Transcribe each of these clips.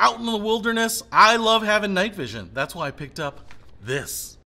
out in the wilderness, I love having night vision. That's why I picked up this.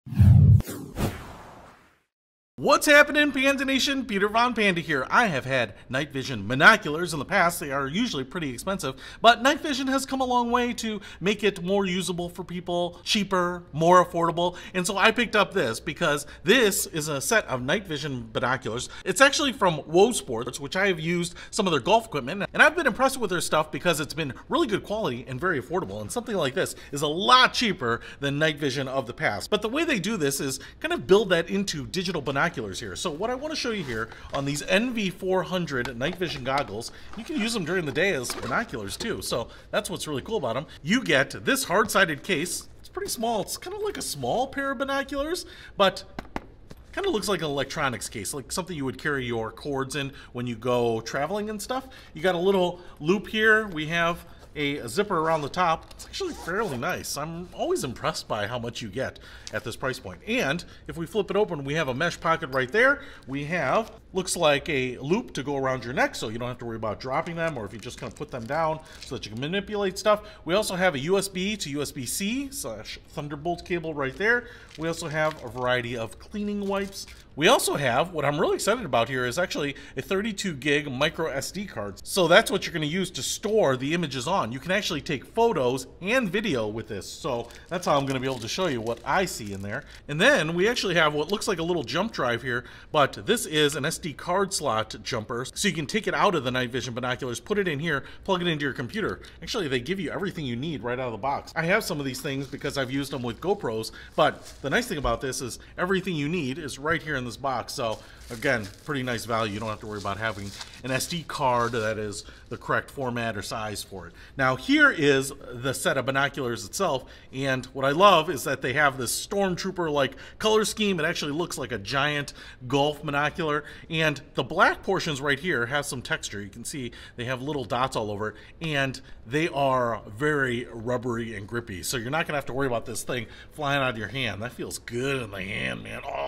What's happening, Panda Nation? Peter Von Panda here. I have had night vision monoculars in the past. They are usually pretty expensive, but night vision has come a long way to make it more usable for people, cheaper, more affordable. And so I picked up this because this is a set of night vision binoculars. It's actually from WOSPORTS, which I have used some of their golf equipment, and I've been impressed with their stuff because it's been really good quality and very affordable. And something like this is a lot cheaper than night vision of the past. But the way they do this is kind of build that into digital binoculars binoculars here. So what I want to show you here on these NV400 night vision goggles, you can use them during the day as binoculars too. So that's what's really cool about them. You get this hard-sided case. It's pretty small. It's kind of like a small pair of binoculars, but kind of looks like an electronics case, like something you would carry your cords in when you go traveling and stuff. You got a little loop here. We have a zipper around the top. It's actually fairly nice. I'm always impressed by how much you get at this price point. And if we flip it open, we have a mesh pocket right there. We have, looks like a loop to go around your neck so you don't have to worry about dropping them or if you just kind of put them down so that you can manipulate stuff. We also have a USB to USB-C slash Thunderbolt cable right there. We also have a variety of cleaning wipes. We also have, what I'm really excited about here is actually a 32 gig micro SD card. So that's what you're gonna use to store the images on. You can actually take photos and video with this. So that's how I'm gonna be able to show you what I see in there. And then we actually have what looks like a little jump drive here, but this is an SD card slot jumper. So you can take it out of the night vision binoculars, put it in here, plug it into your computer. Actually, they give you everything you need right out of the box. I have some of these things because I've used them with GoPros, but the nice thing about this is everything you need is right here in this box. So again, pretty nice value. You don't have to worry about having an SD card that is the correct format or size for it. Now here is the set of binoculars itself, and what I love is that they have this stormtrooper-like color scheme. It actually looks like a giant golf binocular, and the black portions right here have some texture. You can see they have little dots all over and they are very rubbery and grippy. So you're not gonna have to worry about this thing flying out of your hand. That feels good in the hand, man. Oh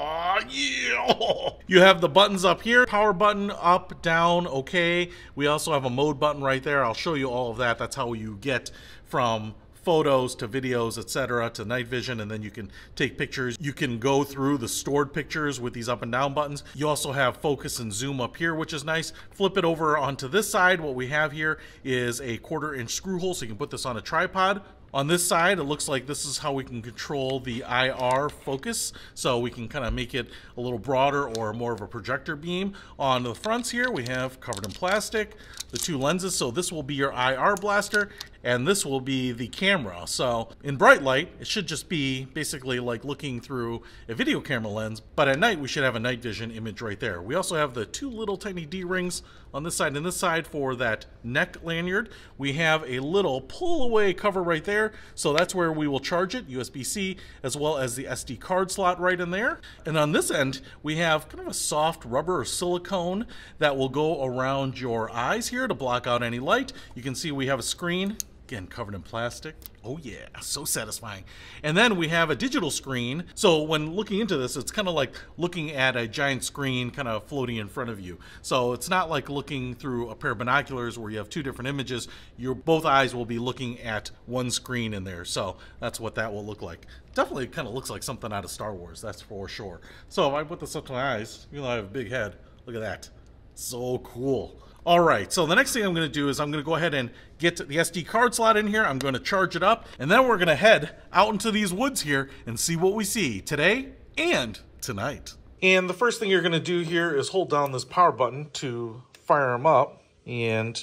yeah! You have the buttons up here, power button up, down, okay. We also have a mode button right there. I'll show you all of that. That's how you get from photos to videos, etc., to night vision, and then you can take pictures. You can go through the stored pictures with these up and down buttons. You also have focus and zoom up here, which is nice. Flip it over onto this side. What we have here is a quarter inch screw hole, so you can put this on a tripod. On this side, it looks like this is how we can control the IR focus. So we can kind of make it a little broader or more of a projector beam. On the fronts here, we have covered in plastic, the two lenses. So this will be your IR blaster and this will be the camera. So in bright light, it should just be basically like looking through a video camera lens, but at night we should have a night vision image right there. We also have the two little tiny D-rings on this side and this side for that neck lanyard. We have a little pull away cover right there. So that's where we will charge it, USB-C, as well as the SD card slot right in there. And on this end, we have kind of a soft rubber or silicone that will go around your eyes here to block out any light. You can see we have a screen Again, covered in plastic. Oh yeah, so satisfying. And then we have a digital screen. So when looking into this, it's kind of like looking at a giant screen kind of floating in front of you. So it's not like looking through a pair of binoculars where you have two different images. Your both eyes will be looking at one screen in there. So that's what that will look like. Definitely kind of looks like something out of Star Wars, that's for sure. So if I put this up to my eyes, you know I have a big head, look at that. So cool. All right, so the next thing I'm going to do is I'm to go ahead and get the SD card slot in here. I'm going to charge it up, and then we're going to head out into these woods here and see what we see today and tonight. And the first thing you're going to do here is hold down this power button to fire them up, and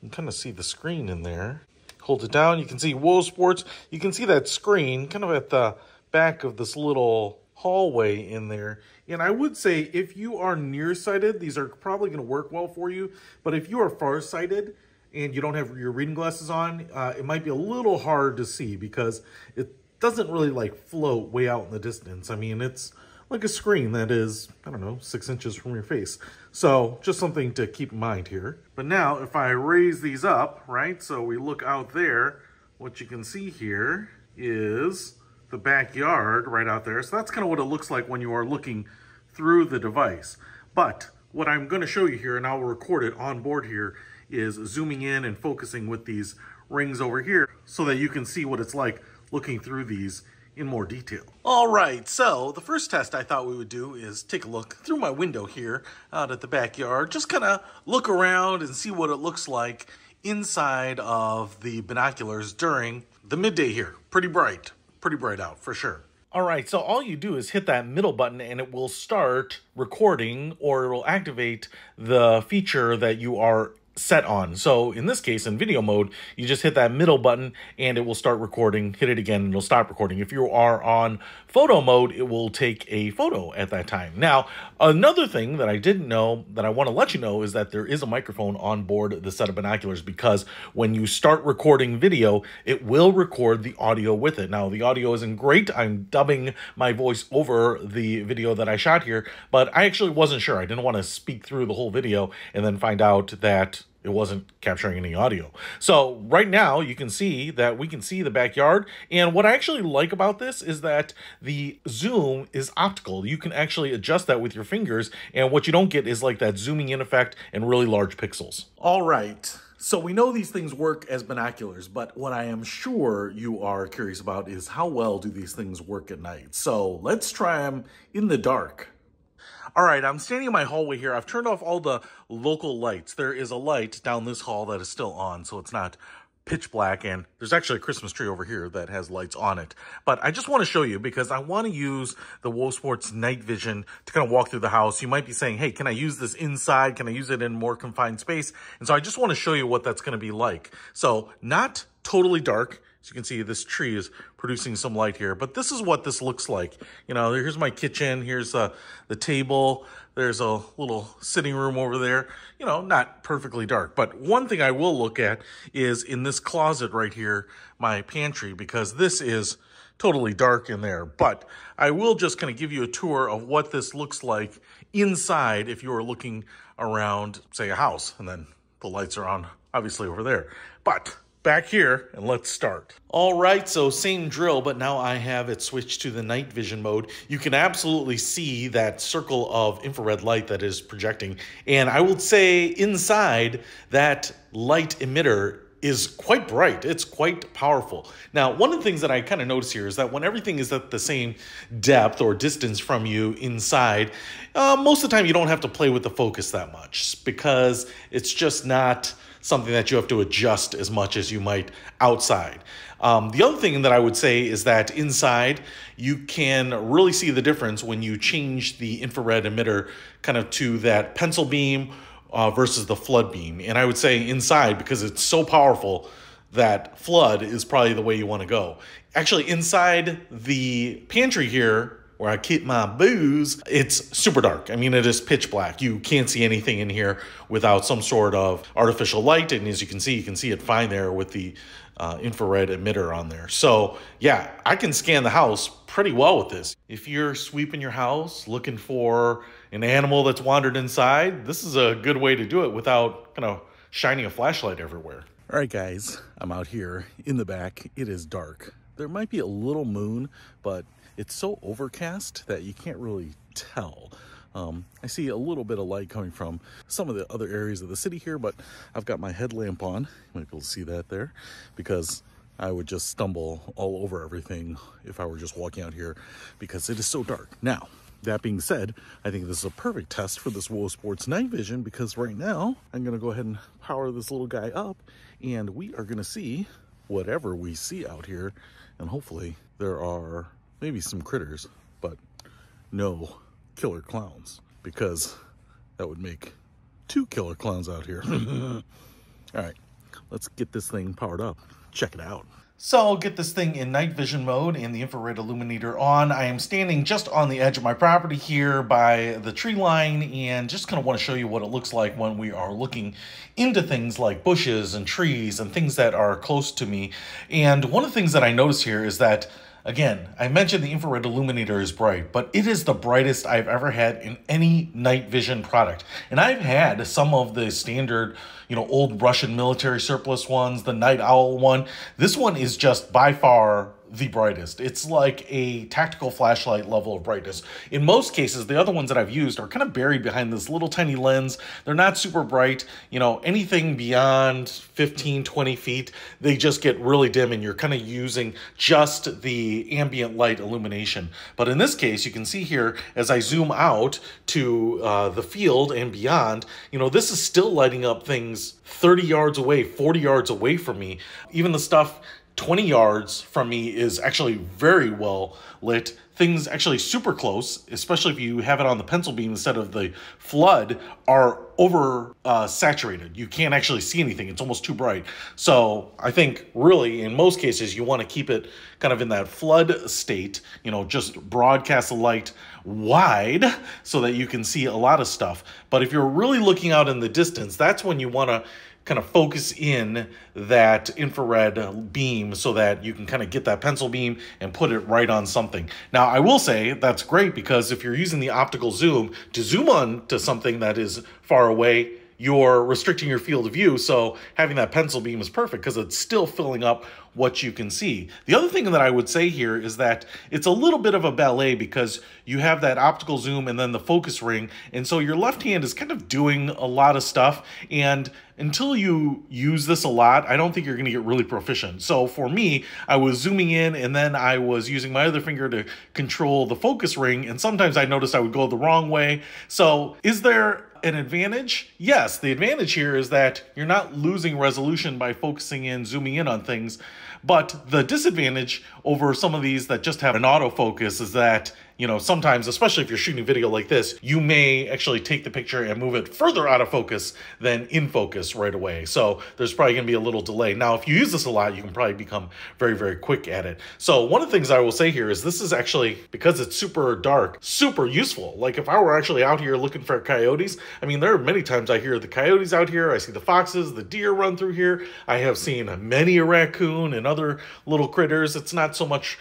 you can kind of see the screen in there. Hold it down, you can see WOSPORTS. You can see that screen kind of at the back of this little hallway in there. And I would say if you are nearsighted, these are probably going to work well for you. But if you are farsighted and you don't have your reading glasses on, uh, it might be a little hard to see because it doesn't really like float way out in the distance. I mean, it's like a screen that is, I don't know, six inches from your face. So just something to keep in mind here. But now if I raise these up, right, so we look out there, what you can see here is the backyard right out there. So that's kind of what it looks like when you are looking through the device. But what I'm going to show you here, and I'll record it on board here, is zooming in and focusing with these rings over here so that you can see what it's like looking through these in more detail. All right, so the first test I thought we would do is take a look through my window here out at the backyard, just kind of look around and see what it looks like inside of the binoculars during the midday here. Pretty bright, pretty bright out for sure. All right, so all you do is hit that middle button and it will start recording or it will activate the feature that you are set on. So in this case, in video mode, you just hit that middle button and it will start recording, hit it again, and it'll stop recording. If you are on photo mode, it will take a photo at that time. Now, another thing that I didn't know that I want to let you know is that there is a microphone on board the set of binoculars because when you start recording video, it will record the audio with it. Now, the audio isn't great. I'm dubbing my voice over the video that I shot here, but I actually wasn't sure. I didn't want to speak through the whole video and then find out that it wasn't capturing any audio. So right now you can see that we can see the backyard. And what I actually like about this is that the zoom is optical. You can actually adjust that with your fingers. And what you don't get is like that zooming in effect and really large pixels. All right. So we know these things work as binoculars, but what I am sure you are curious about is how well do these things work at night? So let's try them in the dark. All right, I'm standing in my hallway here. I've turned off all the local lights. There is a light down this hall that is still on, so it's not pitch black and there's actually a Christmas tree over here that has lights on it. But I just want to show you because I want to use the WOSPORTS night vision to kind of walk through the house. You might be saying, hey, can I use this inside? Can I use it in more confined space? And so I just want to show you what that's going to be like. So not totally dark. As you can see, this tree is producing some light here, but this is what this looks like. You know, here's my kitchen. Here's uh, the table. There's a little sitting room over there. You know, not perfectly dark, but one thing I will look at is in this closet right here, my pantry, because this is totally dark in there. But I will just kind of give you a tour of what this looks like inside if you are looking around, say, a house, and then the lights are on, obviously, over there. But back here and let's start. All right, so same drill, but now I have it switched to the night vision mode. You can absolutely see that circle of infrared light that is projecting. And I would say inside that light emitter is quite bright. It's quite powerful. Now, one of the things that I kind of notice here is that when everything is at the same depth or distance from you inside, uh, most of the time you don't have to play with the focus that much because it's just not something that you have to adjust as much as you might outside. Um, the other thing that I would say is that inside, you can really see the difference when you change the infrared emitter kind of to that pencil beam uh, versus the flood beam. And I would say inside, because it's so powerful, that flood is probably the way you want to go. Actually, inside the pantry here, where I keep my booze, it's super dark. I mean, it is pitch black. You can't see anything in here without some sort of artificial light. And as you can see, you can see it fine there with the uh, infrared emitter on there. So yeah, I can scan the house pretty well with this. If you're sweeping your house looking for an animal that's wandered inside, this is a good way to do it without kind of shining a flashlight everywhere. All right, guys, I'm out here in the back. It is dark. There might be a little moon, but it's so overcast that you can't really tell. Um, I see a little bit of light coming from some of the other areas of the city here, but I've got my headlamp on. You might be able to see that there because I would just stumble all over everything if I were just walking out here because it is so dark. Now, that being said, I think this is a perfect test for this WOSPORTS night vision because right now I'm going to go ahead and power this little guy up and we are going to see whatever we see out here and hopefully there are maybe some critters, but no killer clowns because that would make two killer clowns out here. All right, let's get this thing powered up. Check it out. So I'll get this thing in night vision mode and the infrared illuminator on. I am standing just on the edge of my property here by the tree line and just kind of want to show you what it looks like when we are looking into things like bushes and trees and things that are close to me. And one of the things that I notice here is that Again, I mentioned the infrared illuminator is bright, but it is the brightest I've ever had in any night vision product. And I've had some of the standard, you know, old Russian military surplus ones, the night owl one. This one is just by far the brightest. It's like a tactical flashlight level of brightness. In most cases, the other ones that I've used are kind of buried behind this little tiny lens. They're not super bright. You know, anything beyond 15, 20 feet, they just get really dim and you're kind of using just the ambient light illumination. But in this case, you can see here, as I zoom out to uh, the field and beyond, you know, this is still lighting up things 30 yards away, 40 yards away from me. Even the stuff 20 yards from me is actually very well lit. Things actually super close, especially if you have it on the pencil beam instead of the flood, are over uh, saturated. You can't actually see anything. It's almost too bright. So I think really in most cases you want to keep it kind of in that flood state, you know, just broadcast the light wide so that you can see a lot of stuff. But if you're really looking out in the distance, that's when you want to kind of focus in that infrared beam so that you can kind of get that pencil beam and put it right on something. Now, I will say that's great because if you're using the optical zoom to zoom on to something that is far away, you're restricting your field of view. So having that pencil beam is perfect because it's still filling up what you can see. The other thing that I would say here is that it's a little bit of a ballet because you have that optical zoom and then the focus ring. And so your left hand is kind of doing a lot of stuff. And until you use this a lot, I don't think you're going to get really proficient. So for me, I was zooming in and then I was using my other finger to control the focus ring. And sometimes I noticed I would go the wrong way. So is there an advantage? Yes, the advantage here is that you're not losing resolution by focusing in, zooming in on things. But the disadvantage over some of these that just have an autofocus is that you know, sometimes, especially if you're shooting video like this, you may actually take the picture and move it further out of focus than in focus right away. So there's probably gonna be a little delay. Now, if you use this a lot, you can probably become very, very quick at it. So one of the things I will say here is this is actually, because it's super dark, super useful. Like if I were actually out here looking for coyotes, I mean, there are many times I hear the coyotes out here, I see the foxes, the deer run through here. I have seen many a raccoon and other little critters. It's not so much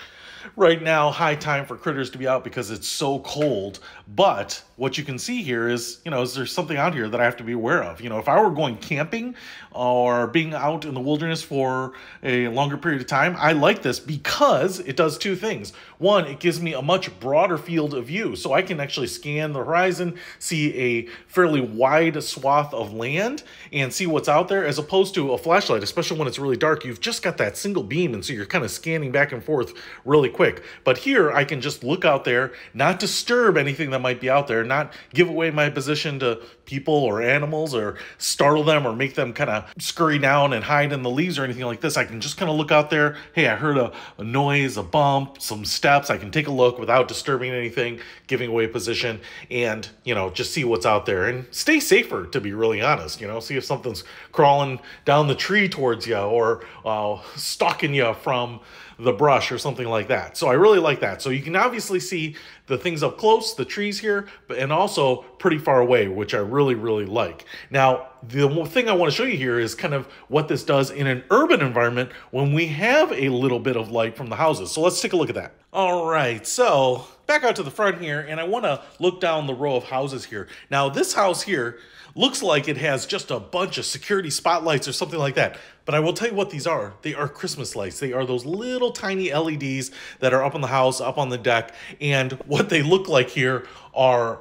right now high time for critters to be out because it's so cold. But what you can see here is, you know, is there something out here that I have to be aware of? You know, if I were going camping or being out in the wilderness for a longer period of time, I like this because it does two things. One, it gives me a much broader field of view. So I can actually scan the horizon, see a fairly wide swath of land and see what's out there as opposed to a flashlight, especially when it's really dark. You've just got that single beam. And so you're kind of scanning back and forth really quick. But here I can just look out there, not disturb anything that might be out there, not give away my position to people or animals or startle them or make them kind of scurry down and hide in the leaves or anything like this. I can just kind of look out there. Hey, I heard a, a noise, a bump, some steps. I can take a look without disturbing anything, giving away position, and, you know, just see what's out there and stay safer, to be really honest. You know, see if something's crawling down the tree towards you or uh, stalking you from the brush or something like that. So I really like that. So you can obviously see the things up close, the trees here, but and also pretty far away, which I really, really like. Now, the thing I want to show you here is kind of what this does in an urban environment when we have a little bit of light from the houses. So let's take a look at that. All right, so back out to the front here, and I want to look down the row of houses here. Now, this house here looks like it has just a bunch of security spotlights or something like that. But I will tell you what these are. They are Christmas lights. They are those little tiny LEDs that are up on the house, up on the deck. And what they look like here are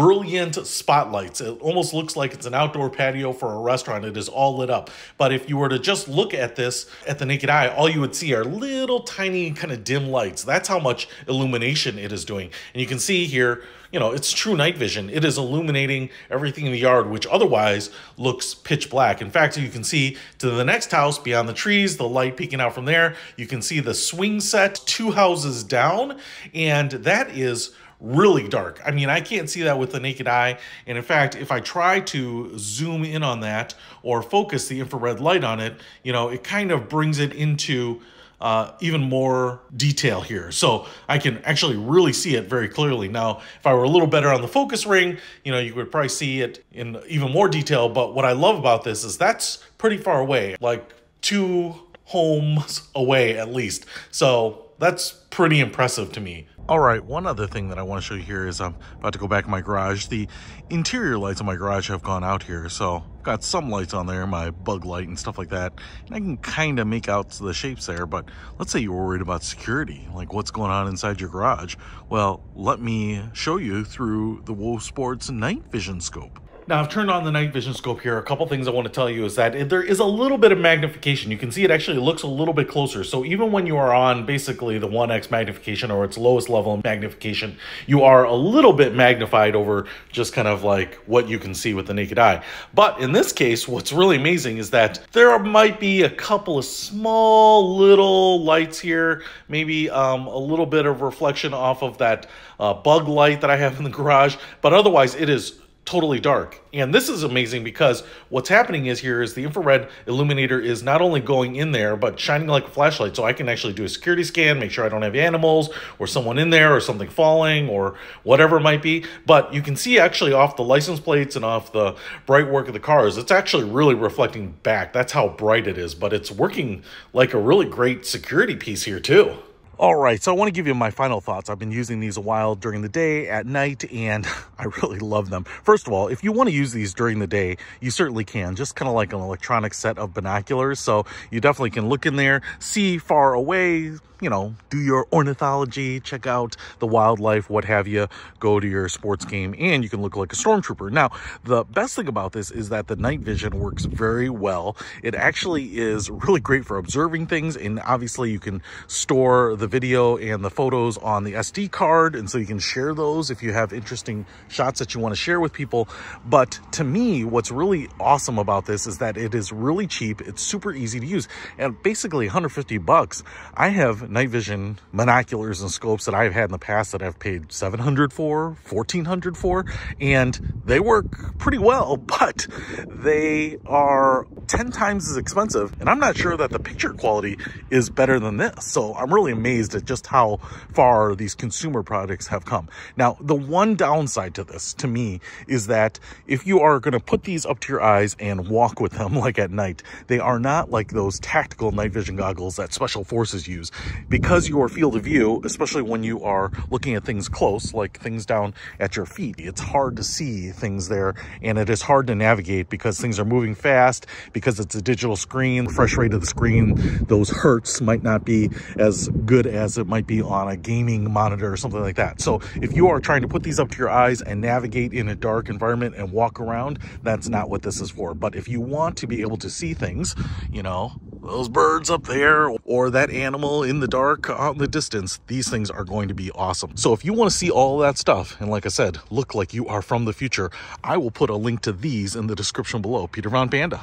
brilliant spotlights. It almost looks like it's an outdoor patio for a restaurant. It is all lit up. But if you were to just look at this at the naked eye, all you would see are little tiny kind of dim lights. That's how much illumination it is doing. And you can see here, you know, it's true night vision. It is illuminating everything in the yard, which otherwise looks pitch black. In fact, you can see to the next house beyond the trees, the light peeking out from there. You can see the swing set two houses down, and that is really dark. I mean, I can't see that with the naked eye. And in fact, if I try to zoom in on that or focus the infrared light on it, you know, it kind of brings it into uh, even more detail here. So I can actually really see it very clearly. Now, if I were a little better on the focus ring, you know, you would probably see it in even more detail. But what I love about this is that's pretty far away, like two homes away at least. So that's pretty impressive to me. All right, one other thing that I want to show you here is I'm about to go back in my garage. The interior lights of my garage have gone out here, so I've got some lights on there, my bug light and stuff like that. And I can kind of make out the shapes there, but let's say you were worried about security, like what's going on inside your garage. Well, let me show you through the Wolf Sports night vision scope. Now I've turned on the night vision scope here. A couple things I want to tell you is that there is a little bit of magnification. You can see it actually looks a little bit closer. So even when you are on basically the 1x magnification or its lowest level of magnification, you are a little bit magnified over just kind of like what you can see with the naked eye. But in this case, what's really amazing is that there might be a couple of small little lights here, maybe um, a little bit of reflection off of that uh, bug light that I have in the garage, but otherwise it is totally dark. And this is amazing because what's happening is here is the infrared illuminator is not only going in there, but shining like a flashlight. So I can actually do a security scan, make sure I don't have animals or someone in there or something falling or whatever it might be. But you can see actually off the license plates and off the bright work of the cars, it's actually really reflecting back. That's how bright it is, but it's working like a really great security piece here too. All right, so I want to give you my final thoughts. I've been using these a while during the day, at night, and I really love them. First of all, if you want to use these during the day, you certainly can, just kind of like an electronic set of binoculars. So you definitely can look in there, see far away, you know, do your ornithology, check out the wildlife, what have you, go to your sports game, and you can look like a stormtrooper. Now, the best thing about this is that the night vision works very well. It actually is really great for observing things, and obviously you can store the video and the photos on the SD card, and so you can share those if you have interesting shots that you want to share with people. But to me, what's really awesome about this is that it is really cheap, it's super easy to use, and basically 150 bucks. I have night vision monoculars and scopes that I've had in the past that I've paid 700 for, 1400 for, and they work pretty well, but they are 10 times as expensive. And I'm not sure that the picture quality is better than this. So I'm really amazed at just how far these consumer products have come. Now, the one downside to this, to me, is that if you are going to put these up to your eyes and walk with them like at night, they are not like those tactical night vision goggles that special forces use because your field of view, especially when you are looking at things close, like things down at your feet, it's hard to see things there and it is hard to navigate because things are moving fast, because it's a digital screen, refresh rate of the screen, those hertz might not be as good as it might be on a gaming monitor or something like that. So if you are trying to put these up to your eyes and navigate in a dark environment and walk around, that's not what this is for. But if you want to be able to see things, you know, those birds up there or that animal in the dark out in the distance, these things are going to be awesome. So if you want to see all that stuff, and like I said, look like you are from the future, I will put a link to these in the description below. Peter Von Panda,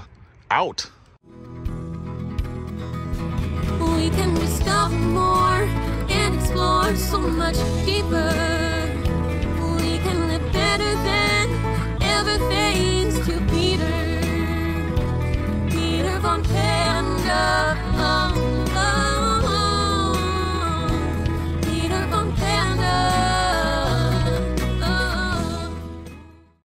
out explore so much deeper. We can live better than ever. Thanks to Peter. Peter von Panda. Um,